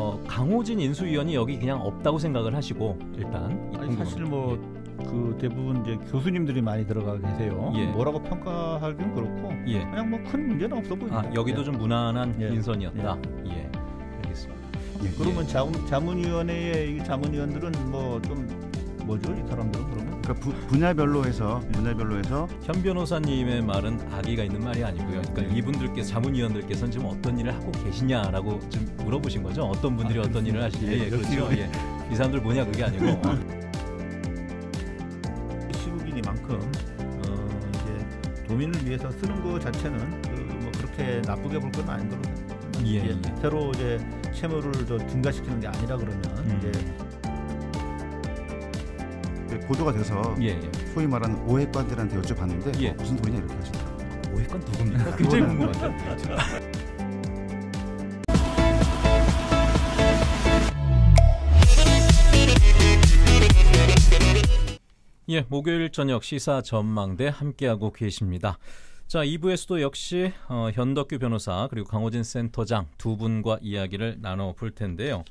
어, 강호진 인수위원이 여기 그냥 없다고 생각을 하시고 일단 아니, 사실 뭐 그 대부분 이제 교수님들이 많이 들어가 계세요. 예. 뭐라고 평가하기는 그렇고 예. 그냥 뭐 큰 문제는 없어 보입니다. 아 여기도 예. 좀 무난한 예. 인선이었다. 예. 알겠습니다. 예. 그러면 자문 자문위원회의 이 자문위원들은 뭐 좀 뭐죠 이 사람들은 그러면 그러니까 부, 분야별로 해서 분야별로 해서 현 변호사님의 말은 악의가 있는 말이 아니고요. 그러니까 네. 이분들께 자문위원들께서는 지금 어떤 일을 하고 계시냐라고 좀 물어보신 거죠. 어떤 분들이 아, 어떤 일을 하시냐. 예, 예, 그렇죠. 역시. 예. 이 사람들 뭐냐 그게 아니고 시국이니만큼 어, 이제 도민을 위해서 쓰는 거 자체는 그 뭐 그렇게 나쁘게 볼 건 아닌 거로 예, 예. 새로 이제 채무를 더 증가시키는 게 아니라 그러면 음. 이제 그 보도가 돼서 예, 예. 소위 말하는 오해관들한테 여쭤봤는데 예. 어, 무슨 소리냐 이렇게 하시더라고요. 오해관 누굽니까? 굉장히 궁금한데. 예, 목요일 저녁 시사 전망대 함께하고 계십니다. 자, 2부에서도 역시 어, 현덕규 변호사 그리고 강호진 센터장 두 분과 이야기를 나눠 볼 텐데요.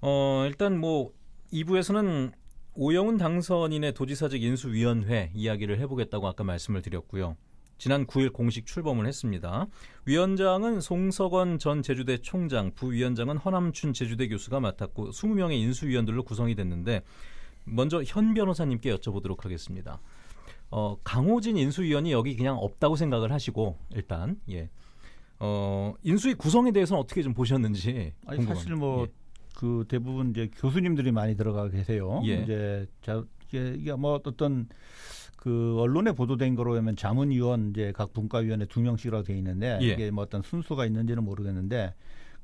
어, 일단 뭐 2부에서는 오영훈 당선인의 도지사직 인수위원회 이야기를 해보겠다고 아까 말씀을 드렸고요. 지난 9일 공식 출범을 했습니다. 위원장은 송석원 전 제주대 총장, 부위원장은 허남춘 제주대 교수가 맡았고 20명의 인수위원들로 구성이 됐는데 먼저 현 변호사님께 여쭤보도록 하겠습니다. 어, 강호진 인수위원이 여기 그냥 없다고 생각을 하시고 일단 예. 어, 인수위 구성에 대해서는 어떻게 좀 보셨는지 아니. 사실 뭐 그 대부분 이제 교수님들이 많이 들어가 계세요. 예. 이제 자 이게, 뭐 어떤 그 언론에 보도된 거로 하면 자문위원 이제 각 분과위원회 두 명씩이라고 돼 있는데 예. 이게 뭐 어떤 순서가 있는지는 모르겠는데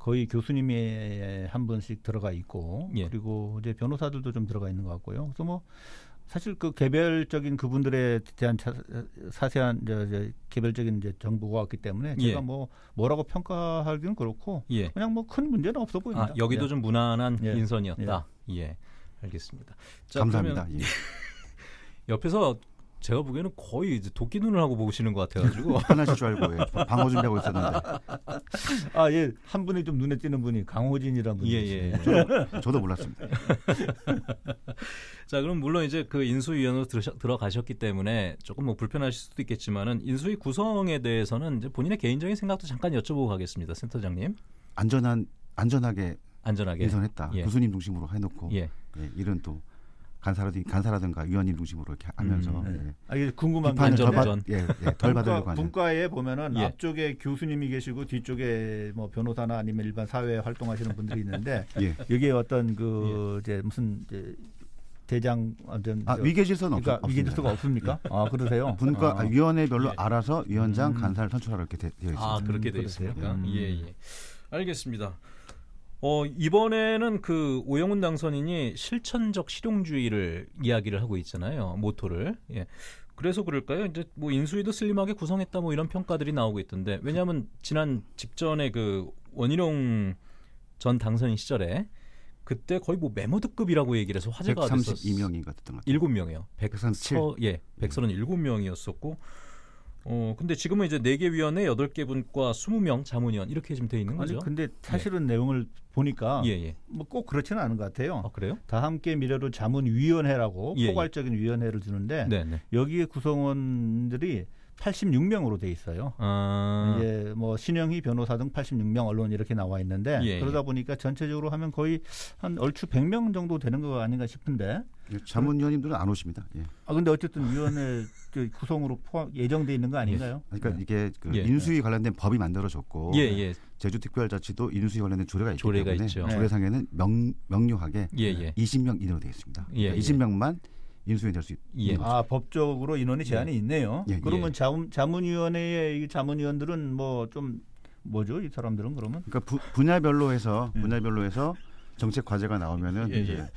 거의 교수님이 한 분씩 들어가 있고 예. 그리고 이제 변호사들도 좀 들어가 있는 것 같고요. 그래서 뭐 사실 그 개별적인 그분들에 대한 자, 사세한 저, 저 개별적인 이제 정보가 왔기 때문에 예. 제가 뭐 뭐라고 평가하기는 그렇고 예. 그냥 뭐 큰 문제는 없어 보입니다. 아, 여기도 예. 좀 무난한 예. 인선이었다. 예. 알겠습니다. 자, 감사합니다. 예. 옆에서 제가 보기에는 거의 이제 도끼 눈을 하고 보시는 것 같아가지고 편하실 줄 알고 예. 방어 준비하고 있었는데 아, 예. 한 분이 좀 눈에 띄는 분이 강호진이라는 분이 예, 예, 예. 저도, 저도 몰랐습니다. 자 그럼 물론 이제 그 인수위원으로 들어가셨기 때문에 조금 뭐 불편하실 수도 있겠지만은 인수위 구성에 대해서는 이제 본인의 개인적인 생각도 잠깐 여쭤보고 가겠습니다, 센터장님. 안전한 안전하게 안전하게. 인선했다. 예. 교수님 중심으로 해놓고 예. 예, 일은 또 간사라든 간사라든가 위원님 중심으로 이렇게 하면서 음, 예. 아, 이게 궁금한 게 비판을 덜. 예, 예, 덜 받으려고 분과, 하는 분과에 보면은 예. 앞쪽에 교수님이 계시고 뒤쪽에 뭐 변호사나 아니면 일반 사회 활동하시는 분들이 있는데 예. 여기에 어떤 그 이제 무슨 이제 대장 어떤 아, 저- 위계 질서는 없, 그러니까 위계 질서가 없습니까? 아 그러세요? 분과 아, 아, 위원회별로 예. 알아서 위원장 음. 간사를 선출하러 이렇게 되, 되어 있습니다. 아 그렇게 음, 되어 있습니까? 그러세요? 음. 예, 예. 알겠습니다. 어, 이번에는 그 오영훈 당선인이 실천적 실용주의를 이야기를 하고 있잖아요. 모토를. 예. 그래서 그럴까요? 이제 뭐 인수위도 슬림하게 구성했다 뭐 이런 평가들이 나오고 있던데 왜냐하면 지난 직전에 그 원희룡 전 당선인 시절에 그때 거의 뭐 메모드급이라고 얘기를 해서 화제가 됐었 132명인가 됐던 것 같아요. 일곱 명이요. 137. 예, 137명이었었고 어 근데 지금은 이제 4개 위원회 8개 분과 20명 자문위원 이렇게 지금 돼 있는 아니 거죠. 근데 사실은 내용을 보니까 예, 예. 뭐꼭 그렇지는 않은 것 같아요. 아, 그래요? 다 함께 미래로 자문위원회라고 예, 예. 포괄적인 위원회를 주는데 네, 네. 여기에 구성원들이 86명으로 돼 있어요. 아, 이제 뭐 신영희 변호사 등 86명 언론 이렇게 나와 있는데 예, 그러다 보니까 전체적으로 하면 거의 한 얼추 100명 정도 되는 거 아닌가 싶은데 예, 자문위원님들은 안 오십니다. 예. 아 근데 어쨌든 위원회 그 구성으로 포함 예정돼 있는 거 아닌가요? 그러니까 네. 이게 그 예. 인수위 관련된 법이 만들어졌고 예, 예. 제주특별자치도 인수위 관련된 조례가 있기 조례가 때문에 있죠. 조례상에는 명, 명료하게 예, 예. 20명 이내로 되어 있습니다. 예, 그러니까 예. 20명만 인수위 될수 예. 있는 거죠. 아 법적으로 인원이 제한이 있네요. 예, 그러면 예. 자문 자문위원회의 이 자문위원들은 뭐 좀 뭐죠 이 사람들은 그러면 그러니까 부, 분야별로 해서 예. 분야별로 해서 정책 과제가 나오면은 예, 예.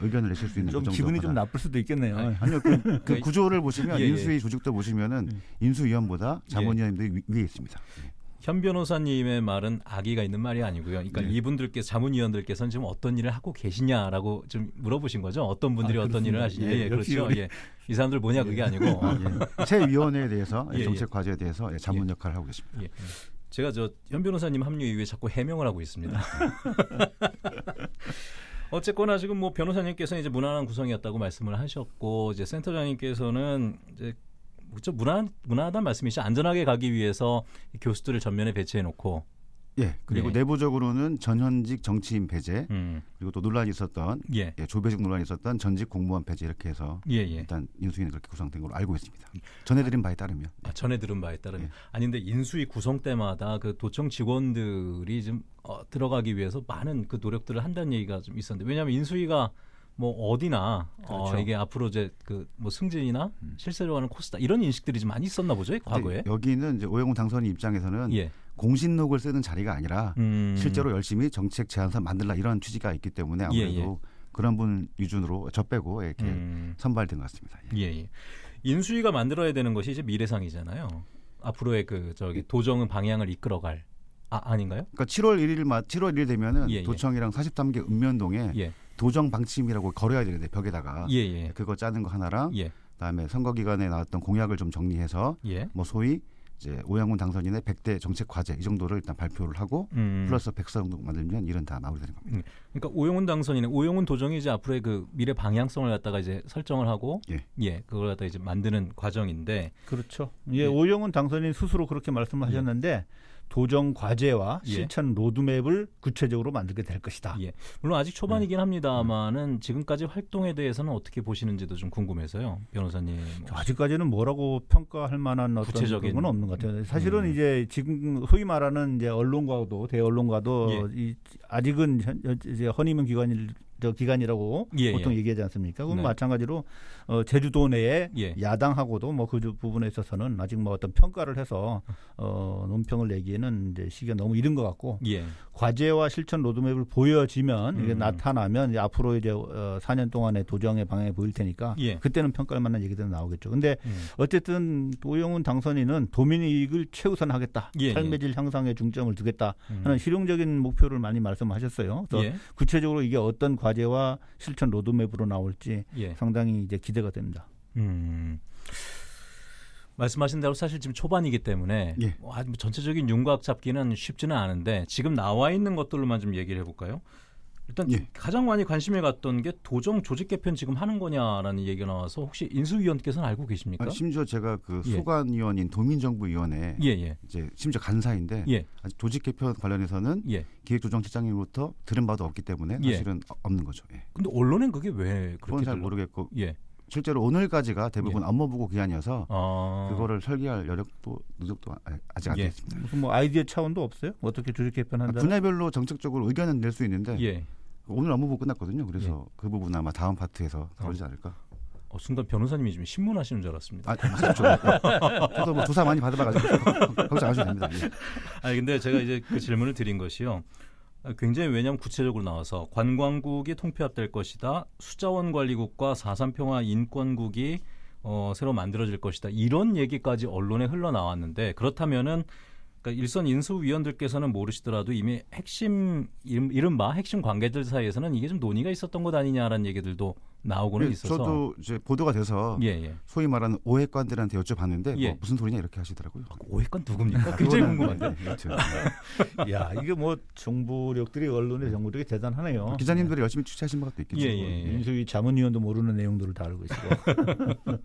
의견을 내실 수 있는 좀 그 기분이 좀. 나쁠 수도 있겠네요. 아니, 아니요 그, 그 그- 구조를 보시면 예, 예. 인수위 조직도 보시면은 음. 인수위원보다 자문위원들이 위- 위에 있습니다. 예. 현 변호사님의 말은 악의가 있는 말이 아니고요. 그러니까 네. 이분들께 자문위원들께서는 지금 어떤 일을 하고 계시냐라고 좀 물어보신 거죠. 어떤 분들이 아, 어떤 일을. 하시냐. 예, 예, 그렇죠. 예. 이 사람들 뭐냐 그게 아니고. 아, 예. 새 위원회에 대해서 예, 예. 정책 과제에 대해서 예, 자문 역할을 하고 계십니다. 예. 제가 저 현 변호사님 합류 이후에 자꾸 해명을 하고 있습니다. 어쨌거나 지금 뭐 변호사님께서는 이제 무난한 구성이었다고 말씀을 하셨고 이제 센터장님께서는 이제 무난 무난하다는 말씀이시 안전하게 가기 위해서 교수들을 전면에 배치해 놓고 예. 그리고 네. 내부적으로는 전현직 정치인 배제 음. 그리고 또 논란이 있었던 예. 예, 조배식 논란이 있었던 전직 공무원 배제 이렇게 해서 예, 예. 일단 인수위는 그렇게 구성된 걸로 알고 있습니다. 전해드린 바에 따르면 아, 전에 들은 바에 따르면 예. 아니 근데 인수위 구성 때마다 그 도청 직원들이 좀 어, 들어가기 위해서 많은 그 노력들을 한다는 얘기가 좀 있었는데 왜냐하면 인수위가 뭐 어디나 어, 그렇죠. 이게 앞으로 이제 그 뭐 승진이나 실세로 하는 코스다 이런 인식들이 좀 많이 있었나 보죠 과거에 여기는 이제 오영훈 당선인 입장에서는 예 공신록을 쓰는 자리가 아니라 음. 실제로 열심히 정책 제안서 만들라 이런 취지가 있기 때문에 예, 아무래도 그런 분 기준으로 저 빼고 이렇게 음. 선발된 것 같습니다. 예. 예, 예. 인수위가 만들어야 되는 것이 이제 미래상이잖아요. 앞으로의 그 저기 도정은 방향을 이끌어갈 아 아닌가요? 그러니까 7월 1일만 7월 1일 되면은 예, 예. 도청이랑 43개 읍면동에 예, 도정 방침이라고 걸어야 되는데 벽에다가 예, 예, 그거 짜는 거 하나랑 예, 그다음에 선거 기간에 나왔던 공약을 좀 정리해서 예. 뭐 소위 이제 오영훈 당선인의 100대 정책 과제 이 정도를 일단 발표를 하고 음. 플러스 100서 정도 만들면 일은 다 마무리되는 겁니다. 그러니까 오영훈 당선인은 오영훈 도정이 이제 앞으로의 그 미래 방향성을 갖다가 이제 설정을 하고 예. 그걸 갖다 이제 만드는 과정인데 그렇죠. 예, 예. 오영훈 당선인 스스로 그렇게 말씀을 하셨는데 도정 과제와 예. 실천 로드맵을 구체적으로 만들게 될 것이다. 예. 물론 아직 네. 초반이긴 합니다만은 지금까지 활동에 대해서는 어떻게 보시는지도 좀 궁금해서요, 변호사님. 아직까지는 뭐라고 평가할 만한 어떤 구체적인- 건 없는 것 같아요. 사실은 음. 이제 지금 소위 말하는 이제 언론과도 대언론과도 예. 이 아직은 현, 현- 이제 허니문 기관일 저 기관이라고 예, 보통 예. 얘기하지 않습니까? 그건 네. 마찬가지로 어, 제주도 내에 예. 야당하고도 뭐 그 부분에 있어서는 아직 뭐 어떤 평가를 해서 어, 논평을 내기에는 이제 시기가 너무 이른 것 같고 예. 과제와 실천 로드맵을 보여지면 이게 음. 나타나면 이제 앞으로 이제 어, 4년 동안의 도정의 방향이 보일 테니까 예. 그때는 평가할 만한 얘기들은 나오겠죠. 근데 음. 어쨌든 오영훈 당선인은 도민 이익을 최우선하겠다. 예, 삶의 질 향상에 중점을 두겠다 음. 하는 실용적인 목표를 많이 말씀하셨어요. 그래서 예. 구체적으로 이게 어떤 과제 와 실천 로드맵으로 나올지 예. 상당히 이제 기대가 됩니다. 음. 말씀하신 대로 사실 지금 초반이기 때문에 예. 뭐 전체적인 윤곽 잡기는 쉽지는 않은데 지금 나와 있는 것들로만 좀 얘기를 해볼까요? 일단 예. 가장 많이 관심을 갖던 게 도정 조직 개편 지금 하는 거냐라는 얘기가 나와서 혹시 인수위원께서는 알고 계십니까? 아, 심지어 제가 그 예. 소관위원인 도민정부위원회 예, 예, 이제 심지어 간사인데 예, 아직 조직 개편 관련해서는 예. 기획조정실장님으로부터 들은 바도 없기 때문에 예. 사실은 어- 없는 거죠. 예. 근데 언론엔 그게 왜 그건 그렇게 잘 들려- 모르겠고 예. 실제로 오늘까지가 대부분 업무 보고 기한이어서 아. 그거를 설계할 여력도 누적도 아- 아직 안 예. 됐습니다. 무슨 뭐 아이디어 차원도 없어요? 어떻게 조직 개편한다? 분야별로 정책적으로 의견은 낼 수 있는데 예. 오늘 업무 보고 끝났거든요. 그래서 그 부분 아마 다음 파트에서 다루지 않을까. 어, 순간 변호사님이 지금 신문하시는 줄 알았습니다. 아. 저도 뭐 조사 많이 받아봐가지고 걱정 안 하셔도 됩니다. 예. 아니 근데 제가 이제 그 질문을 드린 것이요. 아, 굉장히 왜냐하면 구체적으로 나와서 관광국이 통폐합될 것이다. 수자원 관리국과 사삼평화 인권국이 어, 새로 만들어질 것이다. 이런 얘기까지 언론에 흘러나왔는데 그렇다면은 그러니까 일선 인수위원들께서는 모르시더라도 이미 핵심 이른바 핵심 관계들 사이에서는 이게 좀 논의가 있었던 것 아니냐라는 얘기들도 나오고는 예, 있어서 저도 이제 보도가 돼서 예 예. 소위 말하는 오해관들한테 여쭤봤는데 예. 뭐 무슨 소리냐 이렇게 하시더라고요. 오해관 누굽니까? 굉장히 그거는, 궁금한데. 네, 여튼 야 이게 뭐 정보력들이 언론의 정보력이 대단하네요. 기자님들이 열심히 취재하신 것도 있겠죠. 예, 예, 예. 민수위 자문위원도 모르는 내용들을 다 알고 있고.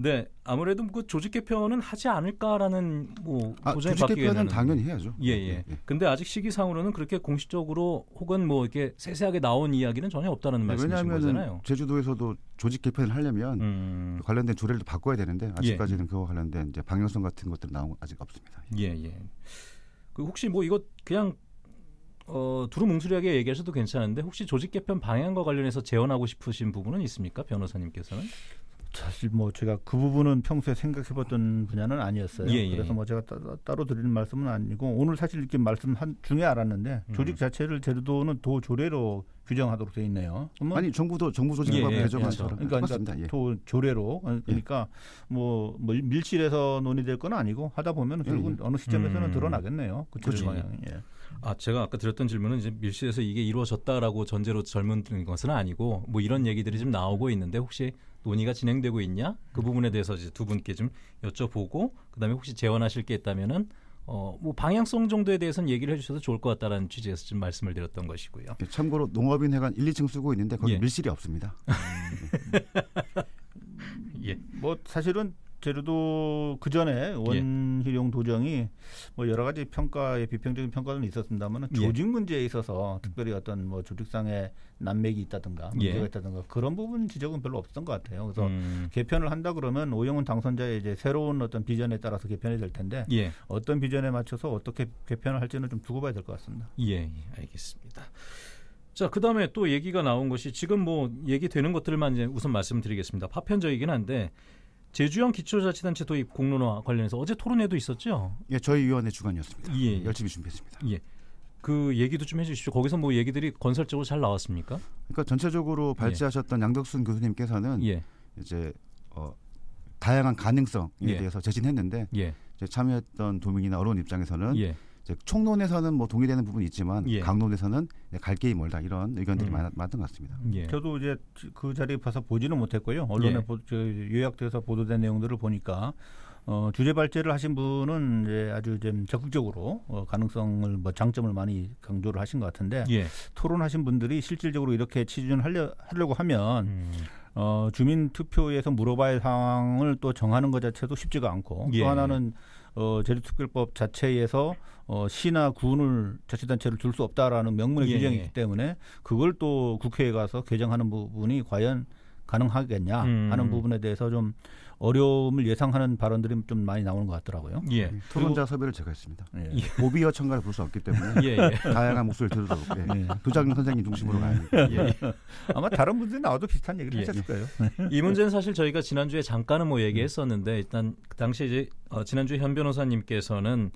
네, 아무래도 그 조직 개편은 하지 않을까라는 뭐 아, 보장이 조직 개편은 당연히 해야죠. 예, 예. 근데 아직 시기상으로는 그렇게 공식적으로 혹은 뭐 이렇게 세세하게 나온 이야기는 전혀 없다는 말씀이신 네, 왜냐하면 거잖아요. 제주도에서도 조직 개편을 하려면 음, 관련된 조례를 바꿔야 되는데 아직까지는 그와 관련된 이제 방향성 같은 것들은 나온 건 아직 없습니다. 예, 예. 그 혹시 뭐 이거 그냥 어, 두루뭉술하게 얘기하셔도 괜찮은데 혹시 조직 개편 방향과 관련해서 재원하고 싶으신 부분은 있습니까, 변호사님께서는? 사실 뭐 제가 그 부분은 평소에 생각해봤던 분야는 아니었어요. 예, 예, 그래서 예. 뭐 제가 따, 따로 드리는 말씀은 아니고 오늘 사실 이렇게 말씀 한 중에 알았는데 음. 조직 자체를 제주도는 도 조례로 규정하도록 돼 있네요. 아니 정부도 정부 조직법 예, 예, 그렇죠. 처럼 그러니까, 똑같습니다. 예. 도 조례로 어, 그러니까 뭐, 뭐 밀실에서 논의될 건 아니고 하다 보면 결국은 예, 어느 시점에서는 음. 드러나겠네요. 구체적 그렇죠. 방향이. 예. 아, 제가 아까 드렸던 질문은 이제 밀실에서 이게 이루어졌다라고 전제로 젊은 것은 아니고 뭐 이런 얘기들이 좀 나오고 있는데 혹시 논의가 진행되고 있냐? 그 부분에 대해서 이제 두 분께 좀 여쭤보고 그다음에 혹시 재원하실 게 있다면은 어, 뭐 방향성 정도에 대해서는 얘기를 해주셔도 좋을 것 같다라는 취지에서 좀 말씀을 드렸던 것이고요. 예, 참고로 농업인 회관 1, 2층 쓰고 있는데 거기 예. 밀실이 없습니다. 예, 뭐 사실은 제주도 그 전에 원희룡 도정이 뭐 여러 가지 평가에 비평적인 평가는 있었습니다만 예. 조직 문제에 있어서 특별히 어떤 뭐 조직상의 난맥이 있다든가 예. 문제가 있다든가 그런 부분 지적은 별로 없었던 것 같아요. 그래서 음, 개편을 한다 그러면 오영훈 당선자의 이제 새로운 어떤 비전에 따라서 개편이 될 텐데 예, 어떤 비전에 맞춰서 어떻게 개편을 할지는 좀 두고 봐야 될 것 같습니다. 예, 예, 알겠습니다. 자, 그 다음에 또 얘기가 나온 것이 지금 뭐 얘기되는 것들만 이제 우선 말씀드리겠습니다. 파편적이긴 한데 제주형 기초자치단체 도입 공론화 관련해서 어제 토론회도 있었죠. 예, 저희 위원회 주관이었습니다. 예, 예. 열심히 준비했습니다. 그 얘기도 좀 해주시죠. 거기서 뭐 얘기들이 건설적으로 잘 나왔습니까? 그러니까 전체적으로 발제하셨던 양덕순 교수님께서는 예, 이제 어, 다양한 가능성에 예. 대해서 제진했는데 예, 이제 참여했던 도민이나 언론 입장에서는 예, 총론에서는 뭐 동의되는 부분이 있지만 예. 강론에서는 갈 길이 멀다 이런 의견들이 음. 많, 많았던 것 같습니다. 예. 저도 이제 그 자리에 가서 보지는 못했고요. 언론에 예. 보, 저, 요약돼서 보도된 내용들을 보니까 어, 주제 발제를 하신 분은 이제 아주 좀 적극적으로 어, 가능성을 뭐 장점을 많이 강조를 하신 것 같은데 예. 토론하신 분들이 실질적으로 이렇게 취준을 하려, 하려고 하면 음, 어, 주민 투표에서 물어봐야 할 상황을 또 정하는 것 자체도 쉽지가 않고 예. 또 하나는 어, 제주특별법 자체에서 어, 시나 군을 자치단체를 둘수 없다라는 명문의 예. 규정이 있기 때문에 그걸 또 국회에 가서 개정하는 부분이 과연 가능하겠냐 음. 하는 부분에 대해서 좀 어려움을 예상하는 발언들이 좀 많이 나오는 것 같더라고요. 예. 토론자 섭외를 제가 했습니다. 예. 고비어 청가를 볼수 없기 때문에 예, 예. 다양한 목소리를 들도록 예. 예. 도장용 선생님 중심으로 가야 됩니다. 예. 아마 다른 분들이 나와도 비슷한 얘기를 예. 하셨을 거예요. 이 문제는 사실 저희가 지난주에 잠깐은 뭐 얘기했었는데 일단 그 당시에 이제 어, 지난주에 현 변호사님께서는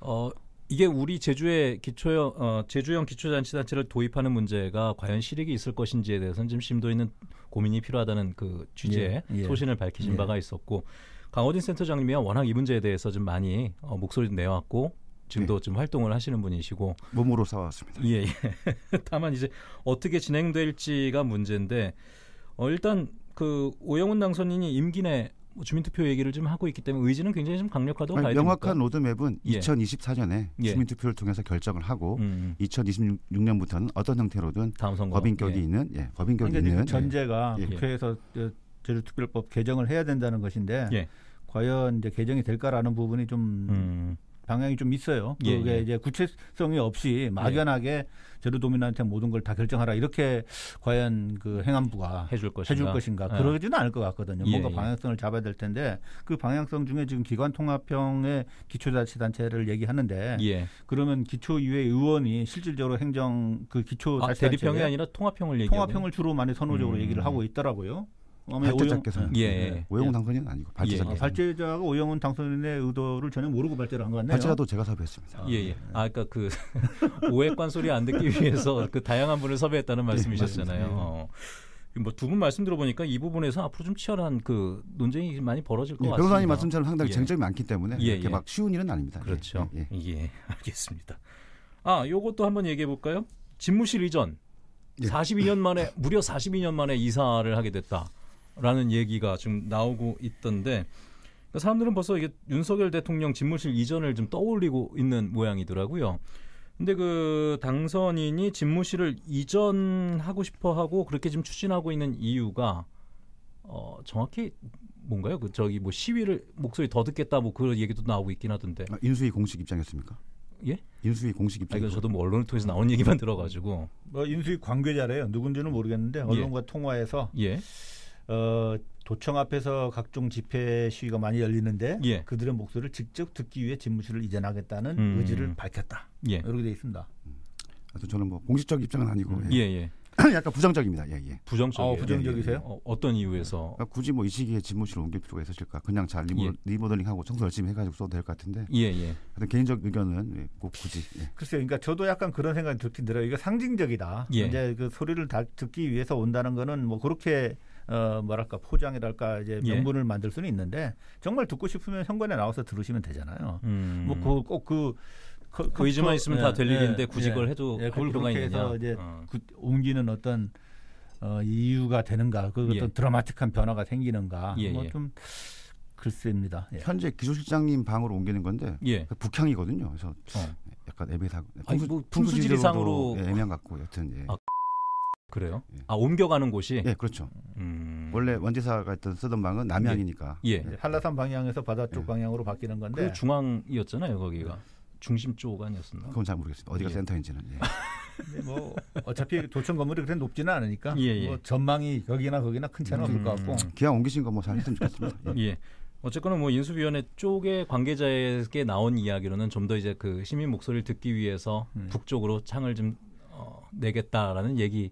어 이게 우리 제주의 기초형 어, 제주형 기초자치단체를 도입하는 문제가 과연 실익이 있을 것인지에 대해서는 좀 심도 있는 고민이 필요하다는 그 취지의 예, 예. 소신을 밝히신 예. 바가 있었고 강호진 센터장님이 워낙 이 문제에 대해서 좀 많이 어, 목소리도 내왔고 지금도 좀 활동을 하시는 분이시고 몸으로 싸웠습니다. 예, 예. 다만 이제 어떻게 진행될지가 문제인데 어, 일단 그 오영훈 당선인이 임기 내 뭐 주민투표 얘기를 좀 하고 있기 때문에 의지는 굉장히 좀 강력하다고 봐야 아니, 됩니까? 명확한 로드맵은 예. 2024년에 예. 주민투표를 통해서 결정을 하고 음, 2026년부터는 어떤 형태로든 다음 선거 법인격이 예. 있는 예, 법인격이 그러니까 있는 지금 전제가 예. 국회에서 저 제주특별법 개정을 해야 된다는 것인데 예. 과연 이제 개정이 될까라는 부분이 좀 음, 방향이 좀 있어요. 예, 그게 예. 이제 구체성이 없이 막연하게 제주도민한테 모든 걸 다 결정하라 이렇게 과연 그 행안부가 해줄 것인가? 해줄 것인가 아. 그러지는 않을 것 같거든요. 예, 뭔가 예. 방향성을 잡아야 될 텐데 그 방향성 중에 지금 기관 통합형의 기초자치단체를 얘기하는데 예. 그러면 기초의회 의원이 실질적으로 행정 그 아, 기초자치단체 대립형이 아니라 통합형을 얘기하고 통합형을 주로 많이 선호적으로 음. 얘기를 하고 있더라고요. 아마 발제자께서는 예, 예, 예. 오영훈 예. 당선인은 아니고 예. 발제자께서 아, 발제자가 오영훈 당선인의 의도를 전혀 모르고 발제를 한것 같네요. 발제자도 제가 섭외했습니다. 예, 예. 아, 그러니까 그 오해관 소리 안 듣기 위해서 그 다양한 분을 섭외했다는 말씀이셨잖아요. 맞습니다. 어. 뭐두 분 말씀 들어보니까 이 부분에서 앞으로 좀 치열한 그 논쟁이 많이 벌어질 것 예, 같습니다. 변호사님 말씀처럼 상당히 예. 쟁점이 많기 때문에 예, 이렇게 예. 막 쉬운 일은 아닙니다. 예, 그렇죠. 예, 예, 예. 알겠습니다. 아, 요것도 한번 얘기해 볼까요? 집무실 이전. 예. 42년 만에 무려 42년 만에 이사를 하게 됐다 라는 얘기가 좀 나오고 있던데 그러니까 사람들은 벌써 이게 윤석열 대통령 집무실 이전을 좀 떠올리고 있는 모양이더라고요. 근데 그 당선인이 집무실을 이전하고 싶어 하고 그렇게 지금 추진하고 있는 이유가 어 정확히 뭔가요? 그 저기 뭐 시위를 목소리 더 듣겠다 뭐 그런 얘기도 나오고 있긴 하던데. 아, 인수위 공식 입장이었습니까? 예? 인수위 공식 아, 입장. 이거 저도 뭐 언론을 통해서 나온 얘기만 들어가지고 뭐 인수위 관계자래요. 누군지는 모르겠는데 언론과 통화해서 예, 어, 도청 앞에서 각종 집회 시위가 많이 열리는데 예. 그들의 목소리를 직접 듣기 위해 집무실을 이전하겠다는 음. 의지를 밝혔다. 예, 이렇게 돼 있습니다. 하여튼 저는 뭐 공식적 입장은 아니고 음. 예, 예. 예. 약간 부정적입니다. 예, 예. 부정적이에요. 어, 부정적이세요? 어, 어떤 이유에서? 그러니까 굳이 뭐 이 시기에 집무실을 옮길 필요가 있으실까? 그냥 잘 리모, 예. 리모델링하고 청소 열심히 해가지고 써도 될 것 같은데. 예, 예. 하여튼 개인적 의견은 예, 꼭 굳이. 예. 글쎄요, 그러니까 저도 약간 그런 생각이 들긴 들어요. 이거 상징적이다. 예. 이제 그 소리를 다 듣기 위해서 온다는 거는 뭐 그렇게 어 뭐랄까 포장이랄까 이제 예. 명분을 만들 수는 있는데 정말 듣고 싶으면 현관에 나와서 들으시면 되잖아요. 음. 뭐그 꼭그 그 의지만 있으면 다될 일인데 굳이 그걸 해도 할 그걸 그렇게 있느냐. 해서 이제 어. 그 옮기는 어떤 어, 이유가 되는가, 그 예. 어떤 드라마틱한 변화가 생기는가, 예, 예. 뭐좀 글쎄입니다. 예. 현재 기술실장님 방으로 옮기는 건데 예. 그 북향이거든요. 그래서 어. 약간 애매사 아니, 뭐 풍수지리상으로 예, 애매한 것 같고 여튼 예. 아, 그래요? 예. 아 옮겨가는 곳이 예, 그렇죠. 음. 원래 원지사가 있던 쓰던 방은 남양이니까 예. 이제 한라산 방향에서 바다 쪽 예. 방향으로 바뀌는 건데 그 중앙이었잖아요 거기가 중심 쪽 아니었었나? 그건 잘 모르겠습니다. 어디가 예. 센터인지는. 예. 뭐 어차피 도청 건물이 그렇게 높지는 않으니까 예, 예. 뭐 전망이 여기나 거기나 큰 차이는 없을 것 같고 음. 기왕 옮기신 거 뭐 잘 했으면 좋겠습니다. 예. 예. 어쨌거나 뭐 인수위원회 쪽의 관계자에게 나온 이야기로는 좀 더 이제 그 시민 목소리를 듣기 위해서 음. 북쪽으로 창을 좀 어, 내겠다라는 얘기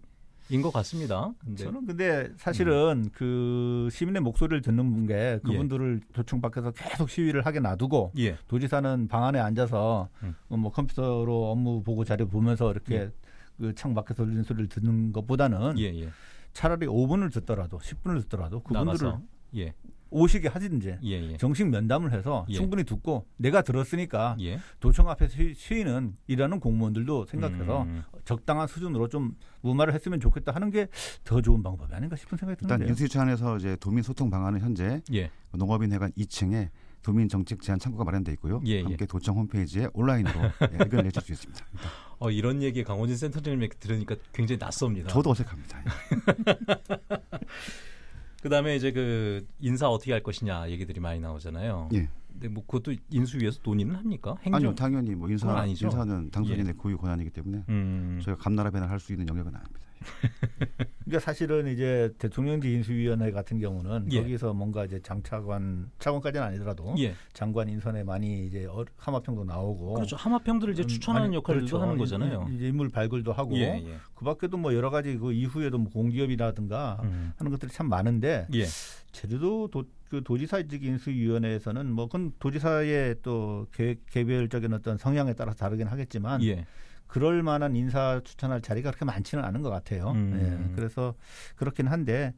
인것 같습니다. 근데 저는 근데 사실은 그 시민의 목소리를 듣는 게 그분들을 도청 밖에서 계속 시위를 하게 놔두고 예. 도지사는 방 안에 앉아서 음. 어, 뭐 컴퓨터로 업무 보고 자료 보면서 이렇게 예. 그창 밖에서 들리는 소리를 듣는 것보다는 예, 예. 차라리 5분을 듣더라도 10분을 듣더라도 그분들을 예. 오시게 하든지 예, 예. 정식 면담을 해서 예. 충분히 듣고 내가 들었으니까 예. 도청 앞에 시, 시위는 일하는 공무원들도 생각해서 음. 적당한 수준으로 좀 무마를 했으면 좋겠다 하는 게 더 좋은 방법이 아닌가 싶은 생각이 일단 드는데요. 인수위 차원에서 이제 도민 소통 방안은 현재 예. 농업인회관 2층에 도민 정책 제안 창구가 마련돼 있고요. 예, 예. 함께 도청 홈페이지에 온라인으로 예, 의견을 내실 수 있습니다. 일단 어, 이런 얘기 강원진 센터장님 들으니까 굉장히 낯섭니다. 저도 어색합니다. 예. 그다음에 이제 그 인사 어떻게 할 것이냐 얘기들이 많이 나오잖아요. 예. 근데 뭐 그것도 인수위에서 논의는 합니까? 행정 아니요, 당연히 뭐 인사 아니죠. 인사는 당선인의 고유 권한이기 때문에 음. 저희가 감나라 배날 할수 있는 영역은 아닙니다. 그러니까 사실은 이제 대통령직 인수위원회 같은 경우는 예. 거기서 뭔가 이제 장차관 차관까지는 아니더라도 예. 장관 인선에 많이 이제 어- 하마평도 나오고 그렇죠. 하마평들을 이제 음, 추천하는 많이- 역할도 그렇죠. 하는 거잖아요. 이- 이- 인물 발굴도 하고 예, 예. 그밖에도 뭐 여러 가지 그 이후에도 뭐 공기업이라든가 음. 하는 것들이 참 많은데 예. 제주도 도, 그 도지사직 인수위원회에서는 뭐 그건 도지사의 또 개, 개별적인 어떤 성향에 따라서 다르긴 하겠지만 예. 그럴 만한 인사 추천할 자리가 그렇게 많지는 않은 것 같아요. 음. 예, 그래서 그렇긴 한데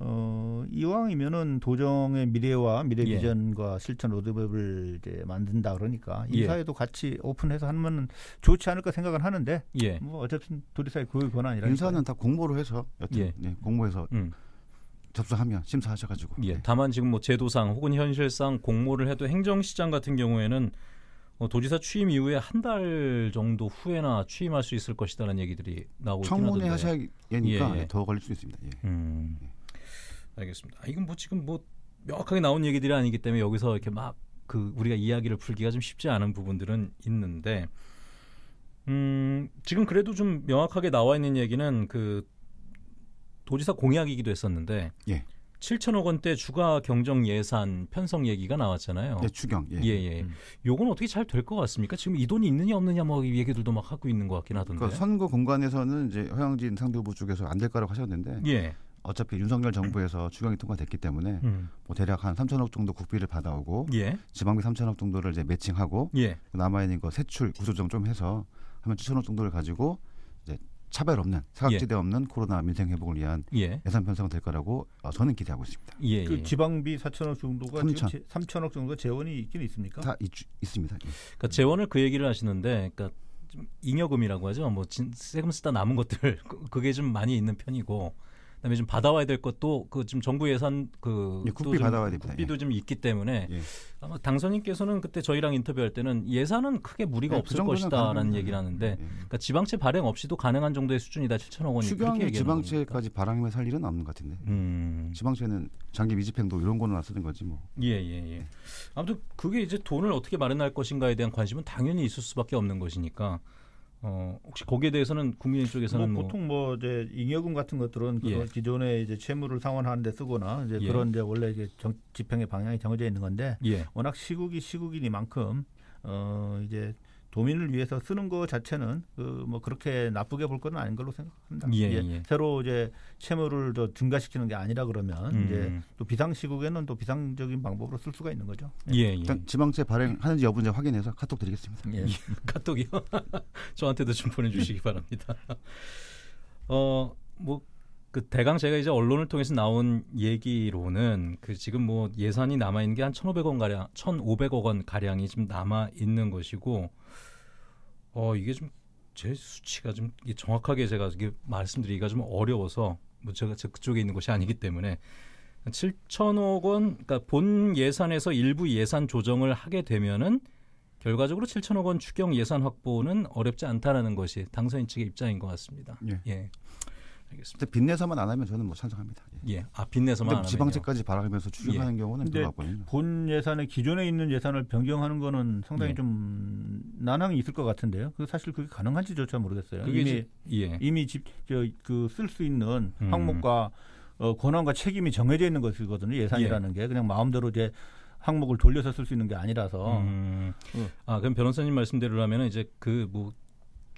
어, 이왕이면은 도정의 미래와 미래 예. 비전과 실천 로드맵을 이제 만든다 그러니까 예. 인사에도 같이 오픈해서 하면 좋지 않을까 생각은 하는데 예. 뭐 어쨌든 도지사의 고유 권한이라 인사는 다 공모로 해서 여튼 예. 예, 공모해서 음. 접수하면 심사하셔가지고 예. 예. 다만 지금 뭐 제도상 혹은 현실상 공모를 해도 행정시장 같은 경우에는 어, 도지사 취임 이후에 한 달 정도 후에나 취임할 수 있을 것이다라는 얘기들이 나오고 있긴 청문회 하던데. 하셔야니까 예, 예. 더 걸릴 수 있습니다. 예. 음. 알겠습니다. 아, 이건 뭐 지금 뭐 명확하게 나온 얘기들이 아니기 때문에 여기서 이렇게 막 그 우리가 이야기를 풀기가 좀 쉽지 않은 부분들은 있는데 음, 지금 그래도 좀 명확하게 나와 있는 얘기는 그 도지사 공약이기도 했었는데 예. 7천억 원대 추가 경정 예산 편성 얘기가 나왔잖아요. 예, 추경. 예. 예, 예. 음. 요건 어떻게 잘 될 것 같습니까? 지금 이 돈이 있느냐 없느냐 뭐 얘기들도 막 하고 있는 것 같긴 하던데. 그러니까 선거 공간에서는 이제 허영진 상대후보 쪽에서 안 될 거라고 하셨는데 예. 어차피 윤석열 정부에서 추경이 통과됐기 때문에 음. 뭐 대략 한 3천억 정도 국비를 받아오고 예. 지방비 3천억 정도를 이제 매칭하고 예. 남아 있는 거 세출 구조조정 좀 해서 하면 7천억 정도를 가지고 이제 차별 없는 사각지대 없는 코로나 민생 회복을 위한 예. 예산 편성은 될 거라고 어, 저는 기대하고 있습니다. 예. 그 예. 지방비 4천억 정도가 삼천. 지금 3천억 정도 재원이 있긴 있습니까? 다 있, 있습니다. 예. 그러니까 재원을 그 얘기를 하시는데, 그러니까 좀 잉여금이라고 하죠. 뭐 진, 세금 쓰다 남은 것들 그- 그게 좀 많이 있는 편이고, 그다음에 좀 받아와야 될 것도 그 지금 정부 예산 그 예, 국비 받아와야 됩니다. 국비도 좀 있기 때문에 예. 아마 당선인께서는 그때 저희랑 인터뷰할 때는 예산은 크게 무리가 네, 그 없을 정도는 것이다라는. 얘기를 하는데, 예. 그러니까 지방채 발행 없이도 가능한 정도의 수준이다 7천억 원이 그렇게? 지방채까지 바람에 살 일은 없는 것 같은데. 음. 지방채는 장기 미집행도 이런 거는 쓰는 거지 뭐. 예, 예, 예. 아무튼 그게 이제 돈을 어떻게 마련할 것인가에 대한 관심은 당연히 있을 수밖에 없는 것이니까 어, 혹시 거기에 대해서는 국민의 쪽에서는 뭐 뭐, 보통 뭐 이제 잉여금 같은 것들은 그 예. 기존에 이제 채무를 상환하는 데 쓰거나 이제 예. 그런 이제 원래 이제 정, 집행의 방향이 정해져 있는 건데 예, 워낙 시국이 시국이니만큼 어 이제 도민을 위해서 쓰는 거 자체는 그 뭐 그렇게 나쁘게 볼 건 아닌 걸로 생각합니다. 예, 예, 예. 새로 이제 채무를 더 증가시키는 게 아니라 그러면 음. 이제 또 비상 시국에는 또 비상적인 방법으로 쓸 수가 있는 거죠. 예, 예. 일단 지방채 발행하는지 여부인지 확인해서 카톡 드리겠습니다. 예. 카톡이요. 저한테도 좀 보내주시기 바랍니다. 어, 뭐. 그 대강 제가 이제 언론을 통해서 나온 얘기로는 그 지금 뭐 예산이 남아 있는 게한 1,500원 가량, 1,500억 원 가량이 좀 남아 있는 것이고 어 이게 좀 제 수치가 좀 정확하게 제가 이게 말씀드리기가 좀 어려워서 뭐 제가 저 그쪽에 있는 것이 아니기 때문에 7천억 원, 그러니까 본 예산에서 일부 예산 조정을 하게 되면은 결과적으로 7천억 원 추경 예산 확보는 어렵지 않다라는 것이 당선인 측의 입장인 것 같습니다. 예. 예. 알겠습니다. 근데 빚내서만 안 하면 저는 뭐 찬성합니다. 예. 예. 아, 빚내서만 하면요. 지방채까지 발악하면서 추경하는 경우는 별로. 본 예산에 기존에 있는 예산을 변경하는 거는 상당히 예. 좀 난항이 있을 것 같은데요. 그 사실 그게 가능한지조차 모르겠어요. 그게 이미 이제 예. 이미 집그쓸 수 있는 음. 항목과 어, 권한과 책임이 정해져 있는 것이거든요. 예산이라는 예. 게 그냥 마음대로 이제 항목을 돌려서 쓸 수 있는 게 아니라서 음. 어. 아, 그럼 변호사님 말씀대로라면 이제 그뭐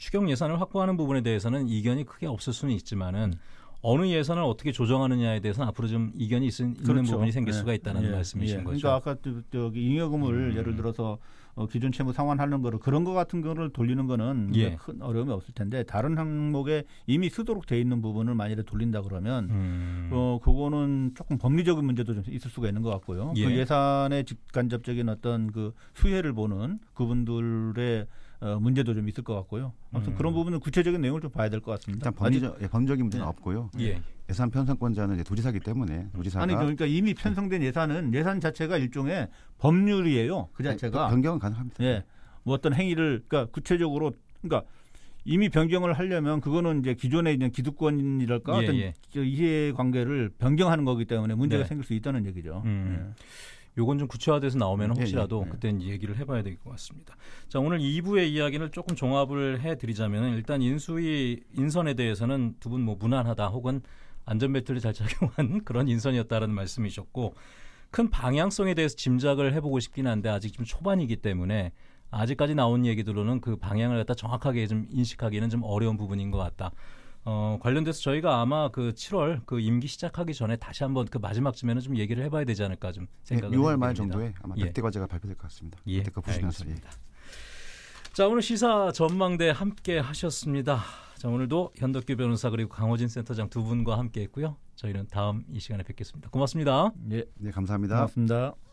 추경 예산을 확보하는 부분에 대해서는 이견이 크게 없을 수는 있지만은 어느 예산을 어떻게 조정하느냐에 대해서는 앞으로 좀 이견이 있, 는 그렇죠. 부분이 생길 예. 수가 있다는 예. 말씀이신 예. 거죠. 그러니까 아까 저- 잉여금을 음. 예를 들어서 어, 기존 채무 상환하는 거를 그런 거 같은 거를 돌리는 거는 예. 큰 어려움이 없을 텐데 다른 항목에 이미 쓰도록 돼 있는 부분을 만일에 돌린다 그러면 음. 어 그거는 조금 법리적인 문제도 좀 있을 수가 있는 것 같고요. 예. 그 예산의 직간접적인 어떤 그 수혜를 보는 그분들의 어, 문제도 좀 있을 것 같고요. 아무튼 음. 그런 부분은 구체적인 내용을 좀 봐야 될 것 같습니다. 일단 법리적, 예, 법적인 문제는 네. 없고요. 예. 예산 편성권자는 이제 도지사기 때문에 도지사가 아니 그러니까 이미 편성된 예산은 예산 자체가 일종의 법률이에요. 그 아니, 자체가 변경은 가능합니다. 예. 뭐 어떤 행위를 그러니까 구체적으로 그러니까 이미 변경을 하려면 그거는 이제 기존에 있는 기득권이랄까 예, 어떤 예. 저 이해 관계를 변경하는 거기 때문에 문제가 네. 생길 수 있다는 얘기죠. 음. 요건 좀 구체화돼서 나오면 예, 혹시라도 예, 예. 그때는 얘기를 해봐야 될 것 같습니다. 자 오늘 2부의 이야기를 조금 종합을 해드리자면 일단 인수위 인선에 대해서는 두 분 뭐 무난하다 혹은 안전벨트를 잘 착용한 그런 인선이었다라는 말씀이셨고 큰 방향성에 대해서 짐작을 해보고 싶긴 한데 아직 좀 초반이기 때문에 아직까지 나온 얘기들로는 그 방향을 갖다 정확하게 좀 인식하기는 좀 어려운 부분인 것 같다. 어, 관련돼서 저희가 아마 그 7월 그 임기 시작하기 전에 다시 한번 그 마지막 쯤에는 좀 얘기를 해봐야 되지 않을까 좀 예, 생각을 6월 말. 정도에 아마 예. 백대 과제가 발표될 것 같습니다. 예, 그때까 보시면서 예. 자 오늘 시사 전망대 함께 하셨습니다. 자 오늘도 현덕규 변호사 그리고 강호진 센터장 두 분과 함께했고요. 저희는 다음 이 시간에 뵙겠습니다. 고맙습니다. 예. 네, 감사합니다. 고맙습니다.